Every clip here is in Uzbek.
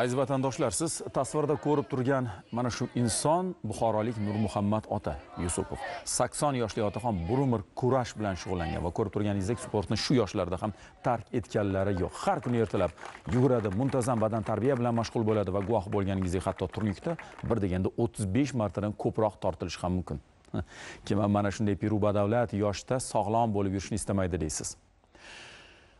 aziz vatandoshlar siz tasvirda ko'rib turgan mana shu inson buxorolik nurmuhammad ota yusupov. Sakson yoshli otaxon bir umr kurash bilan shug'ullangan va ko'rib turganingizdek sportni shu yoshlarda ham tark etganlari yo'q. Har kuni ertalab yuguradi muntazam badan tarbiya bilan mashg'ul bo'ladi va guvoh bo'lganingizdek hatto turnikda bir deganda o'ttiz besh martadan ko'proq tortilishi ham mumkin. Kim ham mana shunday peru badavlat yoshda sog'lom bo'lib yurishni istamaydi deysiz.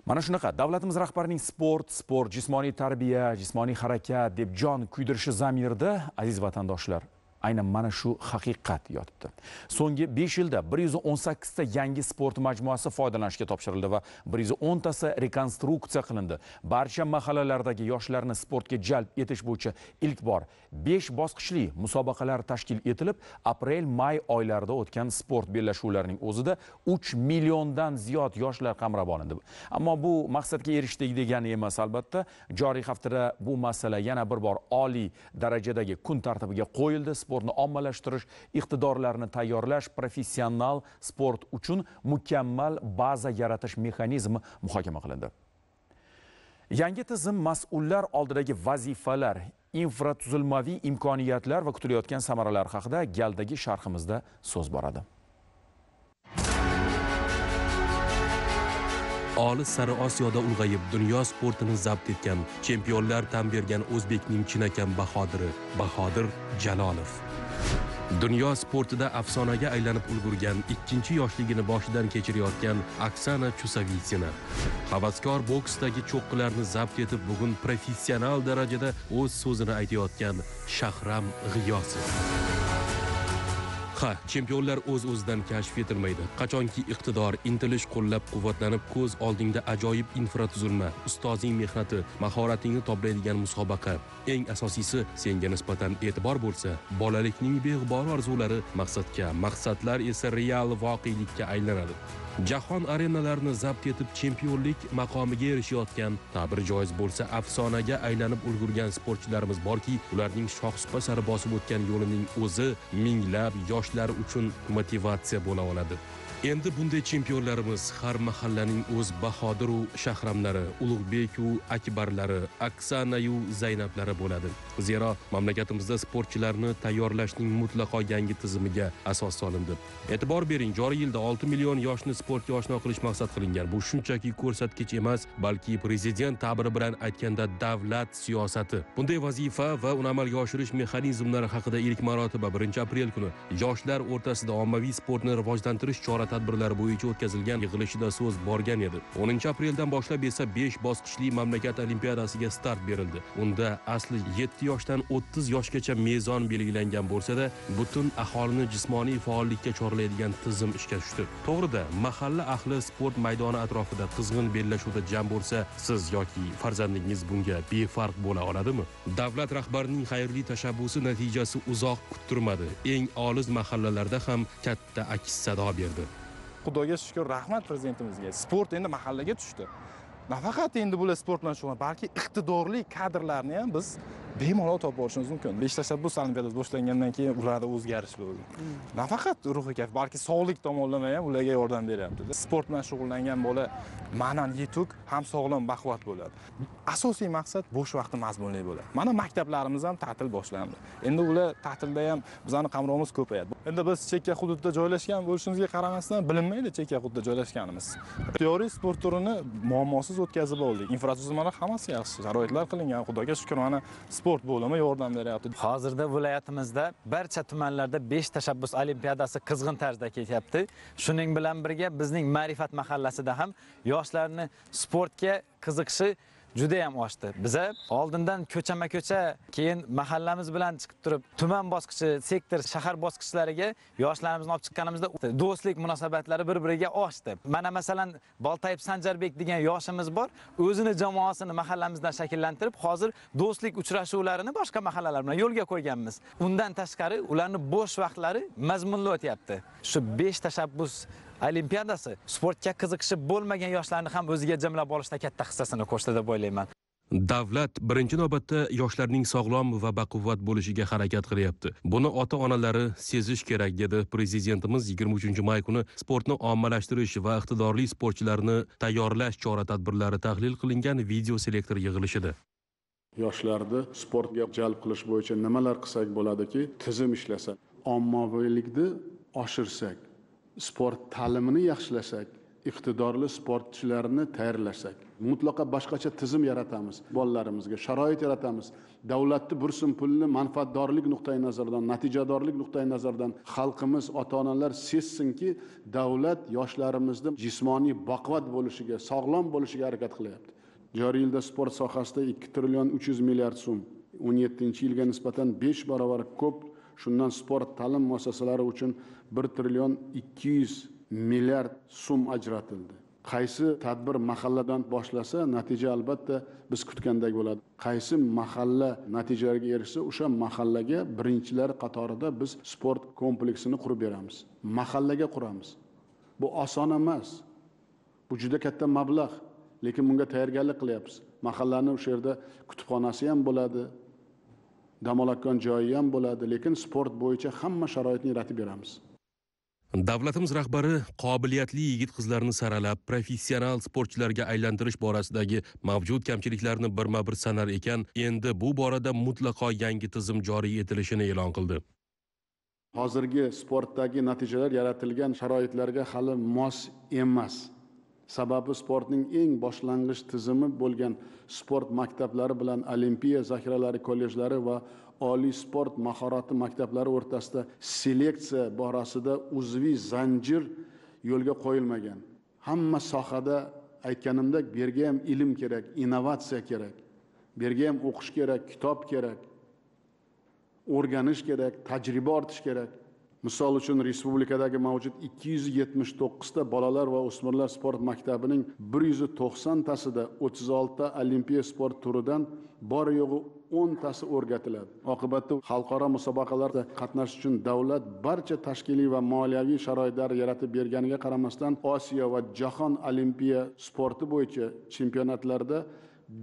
Mana shunaqa davlatimiz rahbarining sport sport jismoniy tarbiya jismoniy harakat deb jon kuydirishi zamirida aziz vatandoshlar aynan mana shu haqiqat yotibdi. So'nggi besh yilda bir yuz o'n sakkizta yangi sport majmuasi foydalanishga topshirildi va bir yuz o'ntasi rekonstruksiya qilindi. Barcha mahallalardagi yoshlarni sportga jalb etish bo'yicha ilk bor besh bosqichli musobaqalar tashkil etilib aprel may oylarida o'tgan sport bellashuvlarining o'zida uch milliondan ziyod yoshlar qamrab olindi. Ammo bu maqsadga erishdik degani emas albatta. Joriy haftada bu masala yana bir bor oliy darajadagi kun tartibiga qo'yildi. Sportni ommalashtirish iqtidorlarni tayyorlash professional sport uchun mukammal baza yaratish mexanizmi muhokama qilindi. Yangi tizim mas'ullar oldidagi vazifalar infratuzilmaviy imkoniyatlar va kutilayotgan samaralar haqida galdagi sharhimizda so'z boradi. Olis sari osiyoda ulg'ayib dunyo sportini zabt etgan chempionlar tan bergan o'zbekning chinakam bahodiri bahodir jalolov. Dunyo sportida afsonaga aylanib ulgurgan ikkinchi yoshligini boshidan kechirayotgan oksana chusavitsina. Havaskor boksdagi cho'qqilarni zabt etib bugun professional darajada o'z so'zini aytayotgan shahram g'iyosov. Ha chempionlar o'z o'zidan kashf etilmaydi. Qachonki iqtidor intilish qo'llab quvvatlanib ko'z oldingda ajoyib infratuzilma ustozing mehnati mahoratingni toblaydigan musobaqa. Eng asosiysi senga nisbatan e'tibor bo'lsa bolalikning beg'ubor orzulari maqsadga maqsadlar esa real voqelikka aylanadi. Jahon arenalarini zabt etib chempionlik maqomiga erishayotgan ta'bir joiz bo'lsa afsonaga aylanib ulgurgan sportchilarimiz borki ularning shohsupa sari bosib o'tgan yo'lining o'zi minglab yoshlar uchun motivatsiya bo'la oladi endi bunday chempionlarimiz har mahallaning o'z bahodiru shahramlari ulug'beku akbarlari aksanayu zaynablari bo'ladi. Zero mamlakatimizda sportchilarni tayyorlashning mutlaqo yangi tizimiga asos solindi. E'tibor bering joriy yilda 6 million yoshni sportga oshno qilish maqsad qilingan. Bu shunchaki ko'rsatkich emas balki prezident ta'biri bilan aytganda davlat siyosati. Bunday vazifa va uni amalga oshirish mexanizmlari haqida ilk marotaba 1 aprel kuni. Yoshlar o'rtasida ommaviy sportni rivojlantirish chora tadbirlari bo'yicha o'tkazilgan yig'ilishida so'z borgan edi. 10 apreldan boshlab esa 5 bosqichli mamlakat olimpiadasiga start berildi. Unda asli 7 yoshdan 30 yoshgacha mezon belgilangan bo'lsa-da butun aholini jismoniy faollikka chorlaydigan tizim ishga tushdi. To'g'rida mahalla ahli sport maydoni atrofida qizg'in bellashuvda jam bo'lsa siz yoki farzandingiz bunga befarq bo'la oladimi? Davlat rahbarining xayrli tashabbusi natijasi uzoq kuttirmadi. Eng olis mahallalarda ham katta aks sado berdi. Xudoga shukur rahmat prezidentimizga. Sport endi mahallaga tushdi. Nafaqat endi bular sport bilan shug'ullan balki iqtidorli kadrlarni ham biz bemalol topib olishimiz mumkin. Besh tashabbus olimpiadasi boshlangandan keyin ularda o'zgarish bo'ldi. Nafaqat ruhiy kayf balki sog'lik tomonlama ham ularga yordam beryapti. Sport bilan shug'ullangan bola ma'nan yetuk ham sog'lom baquvvat bo'ladi. Asosiy maqsad bo'sh vaqti mazmunli bo'ladi. Mana maktablarimiz ham ta'til boshlandi. Endi ular ta'tilda ham bizani qamrovimiz ko'payadi. Endi biz chekka hududda joylashgan bo'lishimizga qaramasdan bilinmaydi chekka hududda joylashganimiz. Teoriy sport turini muammosiz o'tkazib oldik. Infratuzilmalar hammasi yaxshi. Sharoitlar qilingan. Xudoga shukur mana sport sport bo'limi yordam beryapti. Hozirda viloyatimizda barcha tumanlarda besh tashabbus olimpiadasi qizg'in tarzda ketyapti. Shuning bilan birga bizning ma'rifat mahallasida ham yoshlarni sportga qiziqishi juda ham oshdi. Biza oldindan ko'chama ko'cha keyin mahallamiz bilan chiqib turib tuman bosqichi sektor shahar bosqichlariga yoshlarimizni olib chiqqanimizda do'stlik munosabatlari bir biriga oshdi. Mana masalan boltayev sanjarbek degan yoshimiz bor o'zini jamoasini mahallamizdan shakllantirib hozir do'stlik uchrashuvlarini boshqa mahallalar bilan yo'lga qo'yganmiz. Undan tashqari ularni bo'sh vaqtlari mazmunli o'tyapti. Shu besh tashabbus olimpiadasi sportga qiziqishi bo'lmagan yoshlarni ham o'ziga jamlab olishda katta hissasini qo'shdi deb o'ylayman. Davlat birinchi navbatda yoshlarning sog'lom va baquvvat bo'lishiga harakat qilyapti. Buni ota onalari sezish kerak dedi prezidentimiz 23 may kuni sportni ommalashtirish va iqtidorli sportchilarni tayyorlash chora tadbirlari tahlil qilingan video selektor yig'ilishida. Yoshlarni sportga jalb qilish bo'yicha nimalar qilsak bo'ladiki? Tizim ishlasa ommaviylikni oshirsak sport ta'limini yaxshilasak iqtidorli sportchilarni tayyorlasak mutlaqo boshqacha tizim yaratamiz bolalarimizga sharoit yaratamiz. Davlatni bursin pulni manfaatdorlik nuqtai nazaridan natijadorlik nuqtai nazaridan xalqimiz ota onalar sezsinki davlat yoshlarimizni jismoniy baquvvat bo'lishiga sog'lom bo'lishiga harakat qilyapti. Joriy yilda sport sohasida ikki trillion uch yuz milliard so'm o'n yettinchi yilga nisbatan besh barobar ko'p shundan sport ta'lim muassasalari uchun bir trillion ikki yuz milliard so'm ajratildi. Qaysi tadbir mahalladan boshlasa natija albatta biz kutgandek bo'ladi. Qaysi mahalla natijalarga erishsa o'sha mahallaga birinchilar qatorida biz sport kompleksini qurib beramiz. Mahallaga quramiz. Bu oson emas. Bu juda katta mablag' lekin bunga tayyorgarlik qilyapmiz. Mahallani o'sha yerda kutubxonasi ham bo'ladi. Dam oladigan joyi ham bo'ladi lekin sport bo'yicha hamma sharoitni yaratib beramiz. Davlatimiz rahbari qobiliyatli yigit qizlarni saralab professional sportchilarga aylantirish borasidagi mavjud kamchiliklarni birma bir sanar ekan endi bu borada mutlaqo yangi tizim joriy etilishini e'lon qildi. Hozirgi sportdagi natijalar yaratilgan sharoitlarga hali mos emas sababi sportning eng boshlang'ich tizimi bo'lgan sport maktablari bilan olimpiya zaxiralari kollejlari va oliy sport mahorati maktablari o'rtasida seleksiya borasida uzviy zanjir yo'lga qo'yilmagan. Hamma sohada aytganimdek bu yerga ham ilm kerak innovatsiya kerak bu yerga ham o'qish kerak kitob kerak o'rganish kerak tajriba ortish kerak. Misol uchun respublikadagi mavjud ikki yuz yetmish to'qqizta bolalar va o'smirlar sport maktabining bir yuz to'qsontasida o'ttiz oltita olimpiya sport turidan bor yo'g'i o'ntasi o'rgatiladi. Oqibatda xalqaro musobaqalarda qatnashish uchun davlat barcha tashkiliy va moliyaviy sharoitlar yaratib berganiga qaramasdan osiyo va jahon olimpiya sporti bo'yicha chempionatlarda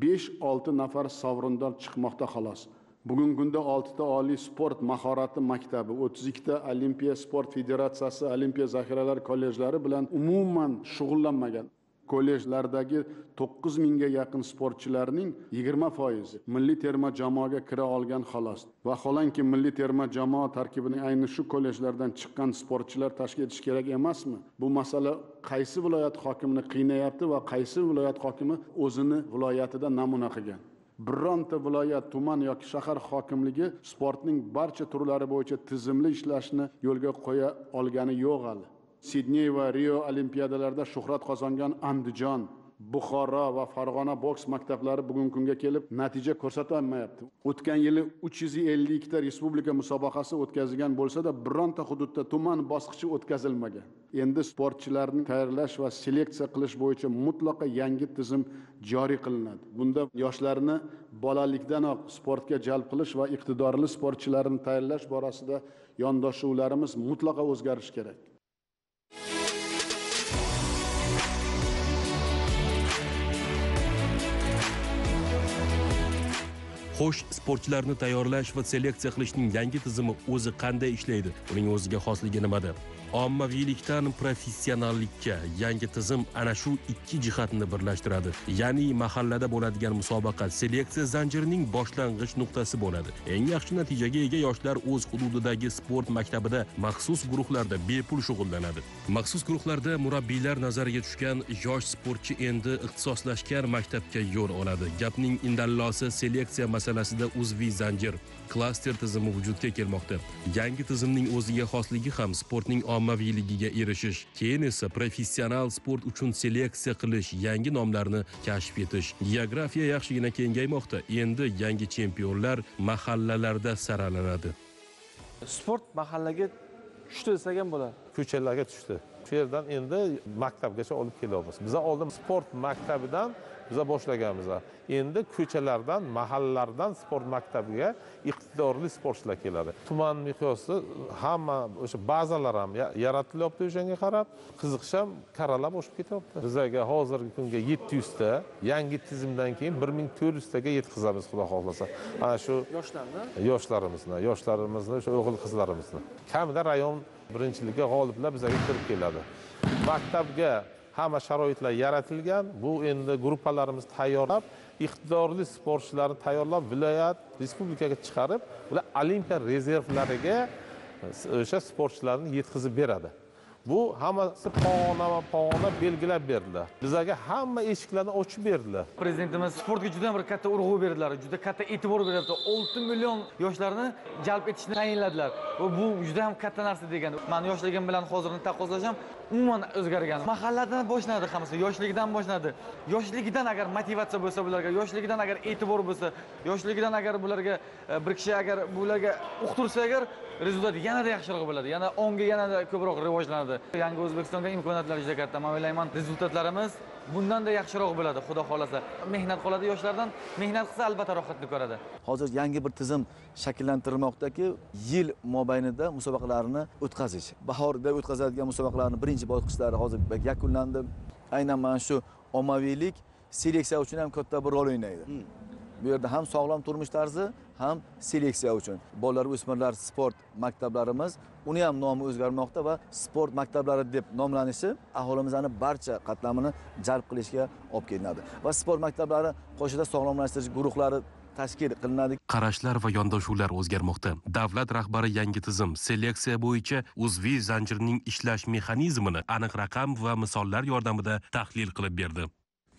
besh olti nafar sovrindor chiqmoqda xolos. Bugungi kunda oltita oliy sport mahorati maktabi o'ttiz ikkita olimpiya sport federatsiyasi olimpiya zaxiralari kollejlari bilan umuman shug'ullanmagan. Kollejlardagi to'qqiz mingga yaqin sportchilarning yigirma foizi milliy terma jamoaga kira olgan xolos. Vaholanki milliy terma jamoa tarkibini ayni shu kollejlardan chiqqan sportchilar tashkil etish kerak emasmi? Bu masala qaysi viloyat hokimini qiynayapti va qaysi viloyat hokimi o'zini viloyatida namuna qilgan bironta viloyat tuman yoki shahar hokimligi sportning barcha turlari bo'yicha tizimli ishlashni yo'lga qo'ya olgani yo'q hali. Sidney va rio olimpiadalarida shuhrat qozongan andijon buxoro va farg'ona boks maktablari bugungi kunga kelib natija ko'rsatolmayapti o'tgan yili uch yuz ellik ikkita respublika musobaqasi o'tkazilgan bo'lsada bironta hududda tuman bosqichi o'tkazilmagan. Endi sportchilarni tayyorlash va seleksiya qilish bo'yicha mutlaqo yangi tizim joriy qilinadi. Bunda yoshlarni bolalikdanoq sportga jalb qilish va iqtidorli sportchilarni tayyorlash borasida yondoshuvlarimiz mutlaqo o'zgarishi kerak. Xo'sh sportchilarni tayyorlash va seleksiya qilishning yangi tizimi o'zi qanday ishlaydi? Uning o'ziga xosligi nimada? Ommaviylikdan professionallikka yangi tizim ana shu ikki jihatni birlashtiradi. Ya'ni mahallada bo'ladigan musobaqa seleksiya zanjirining boshlang'ich nuqtasi bo'ladi. Eng yaxshi natijaga ega yoshlar o'z hududidagi sport maktabida maxsus guruhlarda bepul shug'ullanadi. Maxsus guruhlarda murabbiylar nazariga tushgan yosh sportchi endi ixtisoslashgan maktabga yo'l oladi. Gapning indallosi seleksiya masalasida uzviy zanjir klaster tizimi vujudga kelmoqda. Yangi tizimning o'ziga xosligi ham sportning ommaviyligiga erishish keyin esa professional sport uchun seleksiya qilish yangi nomlarni kashf etish. Geografiya yaxshigina kengaymoqda. Endi yangi chempionlar mahallalarda saralanadi. Sport mahallaga tushdi desak ham bo'ladi. Ko'chalarga tushdi. Shu yerdan endi maktabgacha olib kelyapmiz. Biza oldin sport maktabidan biza boshlaganmiz. Endi ko'chalardan mahallalardan sport maktabiga iqtidorli sportchilar keladi. Tuman miqyosida hamma o'sha bazalar ham ya- yaratilyapti o'shanga qarab. Qiziqish ham karalab oshib ketyapti. Bizaga hozirgi kunga yetti yuzta yangi tizimdan keyin bir ming to'rt yuztaga yetkazamiz xudo xohlasa. Ana shu yoshlarni? yoshlarimizni yoshlarimizni o'sha o'g'il qizlarimizni. Kamida rayon birinchiligiga g'oliblar bizaga kirib keladi. Maktabga hamma sharoitlar yaratilgan. Bu endi gruppalarimiz tayyorlab iqtidorli sportchilarni tayyorlab viloyat respublikaga chiqarib ular olimpiya rezervlariga e, o'sha sportchilarni yetkazib beradi. Bu hammasi pog'onama pog'ona belgilab berdilar bizlarga hamma eshiklarni ochib berdilar prezidentimiz sportga juda bir katta urg'u berdilar juda katta e'tibor beryapti. Olti million yoshlarni jalb etishni tayinladilar. Va bu juda ham katta narsa degani mani yoshligim bilan hozirni taqqoslashim umuman o'zgargan. Mahalladan boshlanadi hammasi yoshligidan boshlanadi. Yoshligidan agar motivatsiya bo'lsa bularga yoshligidan agar e'tibor bo'lsa yoshligidan agar bularga e, bir kishi agar bularga uqtirsa agar rezultat yanada yaxshiroq bo'ladi. Yana ongi yanada ko'proq rivojlanadi. Yangi o'zbekistonga imkoniyatlar juda katta. Man o'ylayman rezultatlarimiz bundanda yaxshiroq bo'ladi xudo xohlasa. Mehnat qoladi yoshlardan. Mehnat qilsa albatta rohatni ko'radi. Hozir yangi bir tizim shakllantirilmoqdaki yil mobaynida musobaqalarni o'tkazish. Bahorda o'tkaziladigan musobaqalarni birinchi bosqichlari hozir yakunlandi. Aynan mana shu ommaviylik seleksiya uchun ham katta bir rol o'ynaydi bu yerda ham sog'lom turmush tarzi ham seleksiya uchun. Bolalar o'smirlar sport maktablarimiz uni ham nomi o'zgarmoqda va sport maktablari deb nomlanishi aholimizni barcha qatlamini jalb qilishga olib kelinadi. Va sport maktablari qo'shida sog'lomlashtirish guruhlari tashkil qilinadi. Qarashlar va yondashuvlar o'zgarmoqda. Davlat rahbari yangi tizim seleksiya bo'yicha uzviy zanjirning ishlash mexanizmini aniq raqam va misollar yordamida tahlil qilib berdi.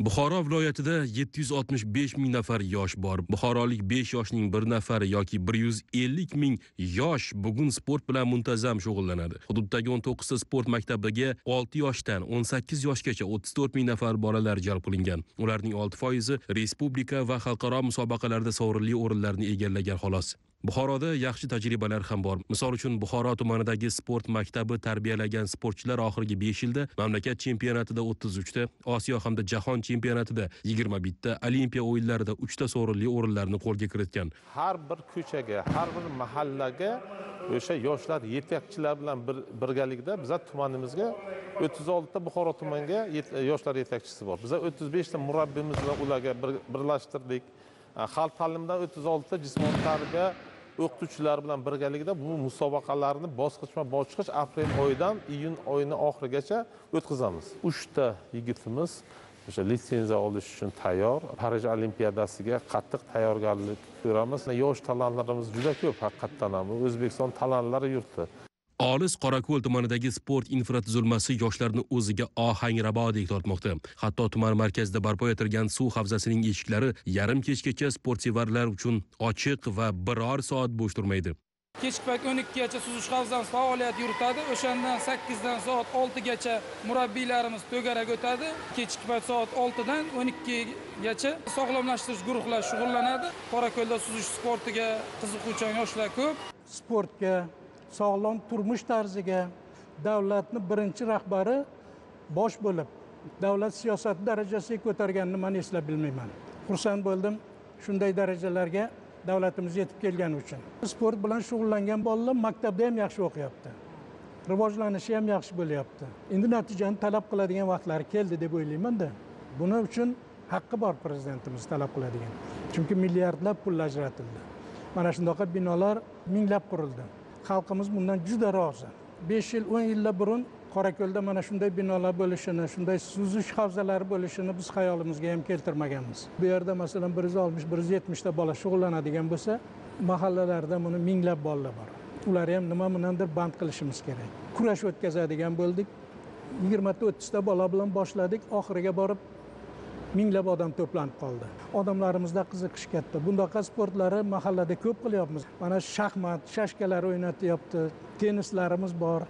Buxoro viloyatida 765 ming nafar yosh bor. Buxorolik 5 yoshning bir nafari yoki 150 ming yosh bugun sport bilan muntazam shug'ullanadi. Hududdagi 19 ta sport maktabiga 6 yoshdan 18 yoshgacha 34 ming nafar bolalar jalb qilingan. Ularning 6 foizi respublika va xalqaro musobaqalarda sovrinli o'rinlarni egallagan xolos. Buxoroda yaxshi tajribalar ham bor. Misol uchun buxoro tumanidagi sport maktabi tarbiyalagan sportchilar oxirgi 5 yilda mamlakat chempionatida 33 ta osiyo hamda jahon chempionatida 21 ta olimpiya o'yinlarida 3 ta sovrinli o'rinlarni qo'lga kiritgan. Har bir ko'chaga har bir mahallaga o'sha yoshlar yetakchilar bilan bir birgalikda biza tumanimizga o'ttiz oltita buxoro tumaniga yoshlar yetakchisi bor. Biza o'ttiz beshta murabbiyimiz bilan ularga bir- birlashtirdik. Э, xalq ta'limidan o'ttiz oltita jismoniy tarbiya o'qituvchilari bilan birgalikda bu musobaqalarni bosqichma bosqich aprel oyidan iyun oyini oxirigacha o'tkazamiz. Uchta yigitimiz o'sha litsenziya olish uchun tayyor. Parij olimpiadasiga qattiq tayyorgarlik ko'ramiz. Yosh talantlarimiz juda ko'p haqiqatdan ham. O'zbekiston talantlar yurti. Olis qorako'l tumanidagi sport infratuzilmasi yoshlarni o'ziga ohangrabodek tortmoqda. Hatto tuman markazida barpo etilgan suv havzasining eshiklari yarim kechgacha sportsevarlar uchun ochiq va biror soat bo'sh turmaydi. Kechki payt o'n ikkigacha suzish havzamiz faoliyat yuritadi. O'shandan sakkizdan soat oltigacha murabbiylarimiz to'garak o'tadi. Kechki payt soat oltidan o'n ikkigacha sog'lomlashtirish guruhlari shug'ullanadi. Qorako'lda suzish sportiga qiziquvchan yoshlar ko'p. Sportga sog'lom turmush tarziga davlatni birinchi rahbari bosh bo'lib davlat siyosati darajasiga ko'targanini man eslab bilmayman. Xursand bo'ldim shunday darajalarga davlatimiz yetib kelgani uchun. Sport bilan shug'ullangan bolalar maktabda ham yaxshi o'qiyapti. Rivojlanishi ham yaxshi bo'lyapti. Endi natijani talab qiladigan vaqtlari keldi deb o'ylaymanda buni uchun haqqi bor prezidentimiz talab qiladigan. Chunki milliardlab pul ajratildi. Mana shunaqa binolar minglab qurildi. Xalqimiz bundan juda rozi. Besh yil o'n yillar burun qorako'lda mana shunday binolar bo'lishini shunday suzish havzalari bo'lishini biz xayolimizga ham keltirmaganmiz. Bu yerda masalan bir yuz oltmish bir yuz yetmishta bola shug'ullanadigan bo'lsa mahallalarda buni minglab bolalar bor. Ular ham nima bilandir band qilishimiz kerak. Kurash o'tkazadigan bo'ldik. Yigirmata o'ttizta bola bilan boshladik. Oxiriga borib minglab odam to'planib qoldi. Odamlarimizda qiziqish katta. Bunaqa sportlari mahallada ko'p qilyapmiz. Mana shaxmat shashkalar o'ynatyapti tennislarimiz bor.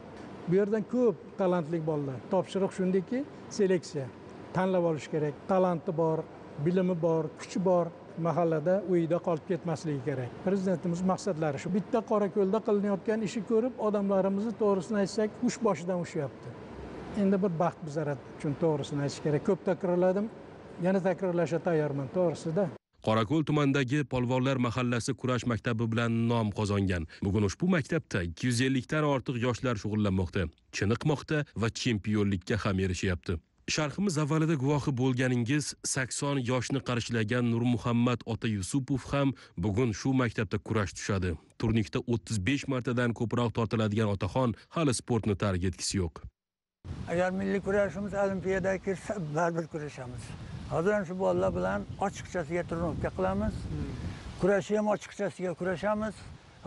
Bu yerdan ko'p talantli bolalar. Topshiriq shundaki seleksiya. Tanlab olish kerak. Talanti bor bilimi bor kuchi bor. Mahallada uyida qolib ketmasligi kerak. Prezidentimiz maqsadlari shu. Bitta qorako'lda qilinayotgan ishni ko'rib odamlarimizni to'g'risini aytsak hush boshidan ushyapti. Endi bir baxt bizlar uchun to'g'risini aytish kerak. Ko'p takrorladim. Yana takrorlashga tayyorman to'g'risida. Qorako'l tumanidagi polvonlar mahallasi kurash maktabi bilan nom qozongan. Bugun ushbu maktabda 250 dan ortiq yoshlar shug'ullanmoqda chiniqmoqda va chempionlikka ham erishyapti. Sharhimiz avvalida guvohi bo'lganingiz 80 yoshni qarshilagan nurmuhammad ota yusupov ham bugun shu maktabda kurash tushadi. Turnikda 35 martadan ko'proq tortiladigan otaxon hali sportni tark etgisi yo'q. Agar milliy kurashimiz olimpiadaga kirsa baribir kurashamiz hozir shu bolalar bilan ochiqchasiga тренировка qilamiz kurashni ham ochiqchasiga kurashamiz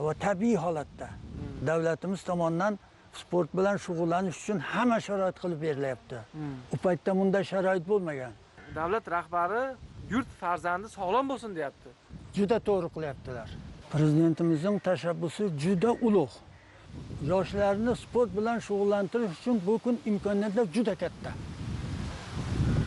va tabiiy holatda davlatimiz tomonidan sport bilan shug'ullanish uchun hamma sharoit qilib berilyapti u paytda bunday sharoit bo'lmagan davlat rahbari yurt farzandi sog'lom bo'lsin deyapti. Juda to'g'ri qilyaptilar. Prezidentimizning tashabbusi juda ulug' yoshlarni sport bilan shug'ullantirish uchun bu kun imkoniyatlar juda katta.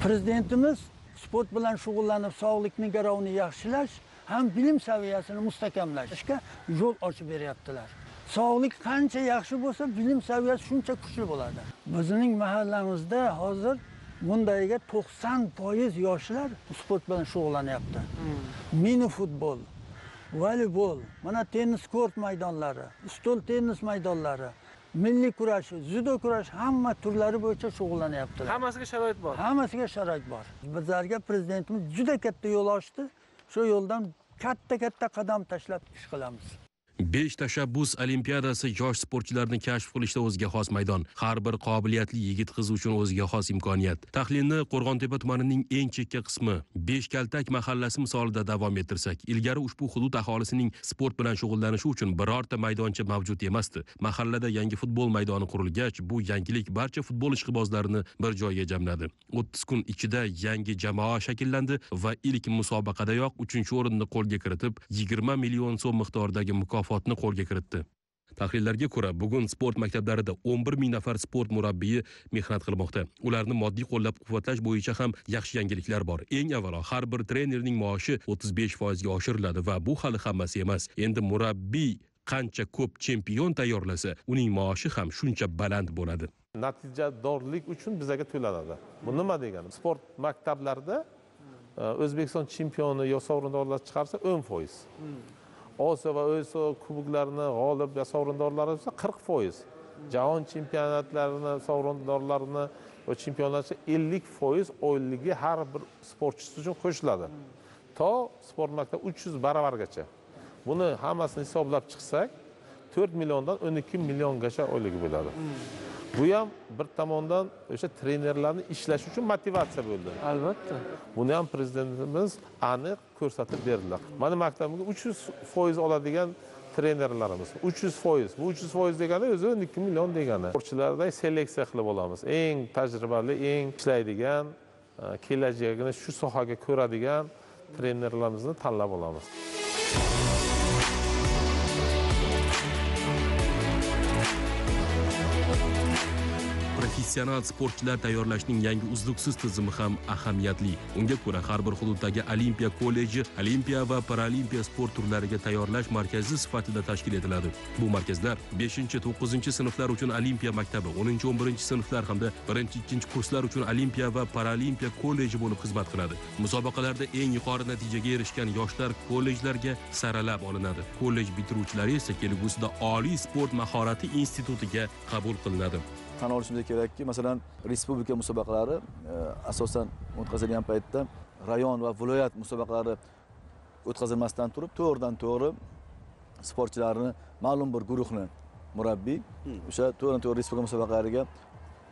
Prezidentimiz sport bilan shug'ullanib sog'liqni garovini yaxshilash ham bilim saviyasini mustahkamlashga yo'l ochib beryaptilar. Sog'liq qancha yaxshi bo'lsa bilim saviyasi shuncha kuchli bo'ladi. Bizning mahallamizda hozir bundayga to'qson foiz yoshlar sport bilan shug'ullanyapti. Mini futbol voleybol mana tennis kort maydonlari stol tennis maydonlari milliy kurash dzyudo kurash hamma turlari bo'yicha shug'ullanyaptilar. Hammasiga sharoit bor. Hammasiga sharoit bor. Bizlarga prezidentimiz juda katta yo'l ochdi. Shu yo'ldan katta katta qadam tashlab ish qilamiz besh tashabbus olimpiadasi yosh sportchilarni kashf qilishda o'ziga xos maydon. Har bir qobiliyatli yigit qiz uchun o'ziga xos imkoniyat. Tahlilni qo'rg'ontepa tumanining eng chekka qismi beshkaltak mahallasi misolida davom ettirsak ilgari ushbu hudud aholisining sport bilan shug'ullanishi uchun birorta maydoncha mavjud emasdi. Mahallada yangi futbol maydoni qurilgach bu yangilik barcha futbol ishqibozlarini bir joyga jamladi. O'ttiz kun ichida yangi jamoa shakllandi va ilk musobaqadayoq uchinchi o'rinni qo'lga kiritib yigirma million so'm miqdoridagi mukofotni qo'lga kiritdi. Tahlillarga ko'ra bugun sport maktablarida 11 ming nafar sport murabbiyi mehnat qilmoqda. Ularni moddiy qo'llab quvvatlash bo'yicha ham yaxshi yangiliklar bor. Eng avvalo har bir trenerning maoshi 35 foizga oshiriladi va bu hali hammasi emas. Endi murabbiy qancha ko'p chempion tayyorlasa uning maoshi ham shuncha baland bo'ladi. Natijadorlik uchun bizaga to'lanadi. Bu nima degani? Sport maktablarida e, o'zbekiston chempioni yo sovrindorlar chiqarsa o'n foiz. Osiyo va osiyo kuboklarini g'olib va sovrindorlari esa qirq foiz. Jahon chempionatlarini sovrindorlarini va chempionlar ellik foiz oyligi har bir sportchisi uchun qo'shiladi. To sport maktab uch yuz baravargacha. Buni hammasini hisoblab chiqsak to'rt milliondan o'n ikki milliongacha oyligi bo'ladi. Bu ham bir tomondan o'sha trenerlarni ishlash uchun motivatsiya bo'ldi. Albatta. Buni ham prezidentimiz aniq ko'rsatib berdilar. Mani maktabimga uch yuz foiz oladigan trenerlarimiz uch yuz foiz. Bu uch yuz foiz degani o'zi o'n ikki million degani. Sportchilardan seleksiya qilib olamiz. Eng tajribali eng ishlaydigan e, kelajagini shu sohaga ko'radigan trenerlarimizni tanlab olamiz professional sportchilar tayyorlashning yangi uzluksiz tizimi ham ahamiyatli. Unga ko'ra har bir hududdagi olimpiya kolleji olimpiya va paralimpiya sport turlariga tayyorlash markazi sifatida tashkil etiladi. Bu markazlar 5-9 sinflar uchun olimpiya maktabi 10-11 sinflar hamda 1-2 kurslar uchun olimpiya va paralimpiya kolleji bo'lib xizmat qiladi. Musobaqalarda eng yuqori natijaga erishgan yoshlar kollejlarga saralab olinadi. Kollej bitiruvchilari esa kelgusida oliy sport mahorati institutiga qabul qilinadi. Tan olishimiz kerakki masalan respublika musobaqalari e, asosan o'tkazilgan paytda rayon va viloyat musobaqalari o'tkazilmasdan turib to'g'ridan to'g'ri sportchilarni ma'lum bir guruhni murabbiy o'sha to'g'ridan to'g'ri respublika musobaqalariga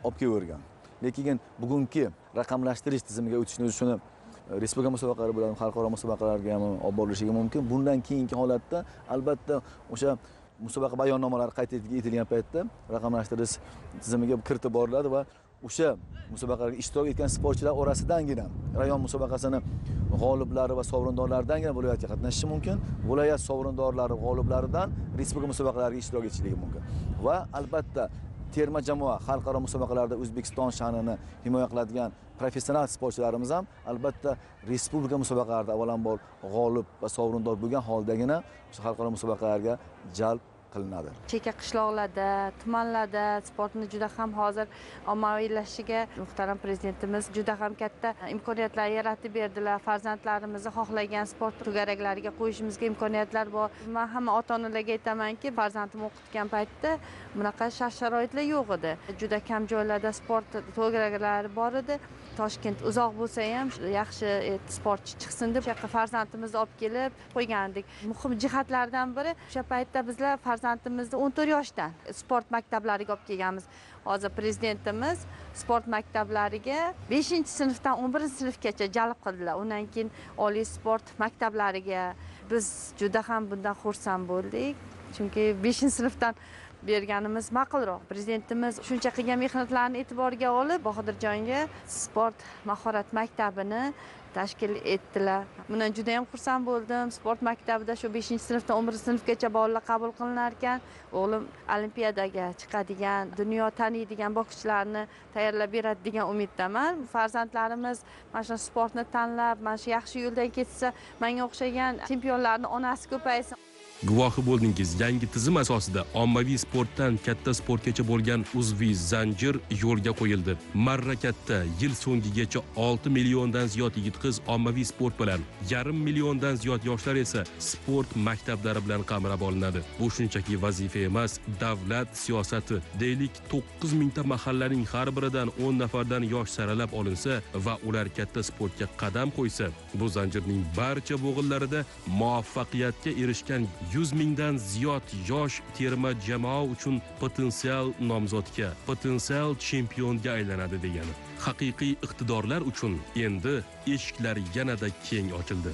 olib kelavergan lekin bugungi raqamlashtirish tizimiga o'tishni shuni respublika musobaqalari bilan xalqaro musobaqalarga ham olib borilishligi mumkin. Bundan keyingi holatda albatta o'sha musobaqa bayonnomalari qayd etilgan paytda raqamlashtirish tizimiga kiritib boriladi va o'sha musobaqalarga ishtirok etgan sportchilar orasidangina rayon musobaqasini g'oliblari va sovrindorlaridangina viloyatga qatnashishi mumkin. Viloyat sovrindorlari g'oliblaridan respublika musobaqalariga ishtirok etishligi mumkin. Va albatta terma jamoa xalqaro musobaqalarda o'zbekiston sha'nini himoya qiladigan professional sportchilarimiz ham albatta respublika musobaqalarida avvalambor g'olib va sovrindor bo'lgan holdagina o'sha xalqaro musobaqalarga jalb qilinadi. Chekka qishloqlarda tumanlarda sportni juda ham hozir ommaviylashishiga muhtaram prezidentimiz juda ham katta imkoniyatlar yaratib berdilar. Farzandlarimizni xohlagan sport to'garaklariga qo'yishimizga imkoniyatlar bor. Man hamma ota onalarga aytamanki farzandim o'qitgan paytda bunaqa shart sharoitlar yo'q edi. Juda kam joylarda sport to'garaklari bor edi. Toshkent uzoq bo'lsa ham yaxshi e, sportchi chiqsin deb o'sha yoqqa farzandimizni olib kelib qo'ygandik. Muhim jihatlardan biri o'sha paytda bizlar farzandimizni o'n to'rt yoshdan sport maktablariga olib kelganmiz. Hozir prezidentimiz sport maktablariga beshinchi sinfdan o'n birinchi sinfgacha jalb qildilar. Undan keyin oliy sport maktablariga. Biz juda ham bundan xursand bo'ldik. Chunki beshinchi sinfdan berganimiz ma'qulroq. Prezidentimiz shuncha qilgan mehnatlarni e'tiborga olib bahodirjonga sport mahorat maktabini tashkil etdilar. Bundan juda yam xursand bo'ldim. Sport maktabida shu beshinchi sinfdan o'n birinchi sinfgacha bolalar qabul qilinar ekan o'g'lim olimpiadaga chiqadigan dunyo taniydigan bokschilarni tayyorlab beradi degan umiddaman. Farzandlarimiz mana shu sportni tanlab mana shu yaxshi yo'ldan ketsa manga o'xshagan chempionlarni onasi ko'paysin. Guvohi bo'ldingiz yangi tizim asosida ommaviy sportdan katta sportgacha bo'lgan uzviy zanjir yo'lga qo'yildi. Marra katta yil so'ngigacha 6 milliondan ziyod yigit qiz ommaviy sport bilan yarim milliondan ziyod yoshlar esa sport maktablari bilan qamrab olinadi. Bu shunchaki vazifa emas davlat siyosati. Deylik 9 mingta mahallaning har biridan 10 nafardan yosh saralab olinsa va ular katta sportga qadam qo'ysa bu zanjirning barcha bo'g'inlarida muvaffaqiyatga erishgan 100 mingdan ziyod yosh terma jamoa uchun potensial nomzodga potensial chempionga aylanadi degani. Haqiqiy iqtidorlar uchun endi eshiklar yanada keng ochildi.